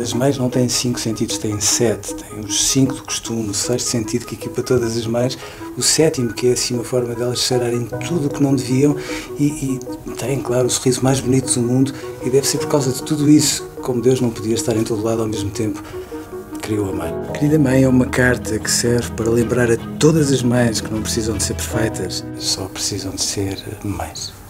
As mães não têm cinco sentidos, têm sete. Têm os cinco do costume, o sexto sentido que equipa todas as mães, o sétimo, que é assim uma forma delas cheirarem tudo o que não deviam e, e têm, claro, o sorriso mais bonito do mundo e deve ser por causa de tudo isso, como Deus não podia estar em todo lado ao mesmo tempo, criou a mãe. Querida mãe é uma carta que serve para lembrar a todas as mães que não precisam de ser perfeitas, só precisam de ser mães.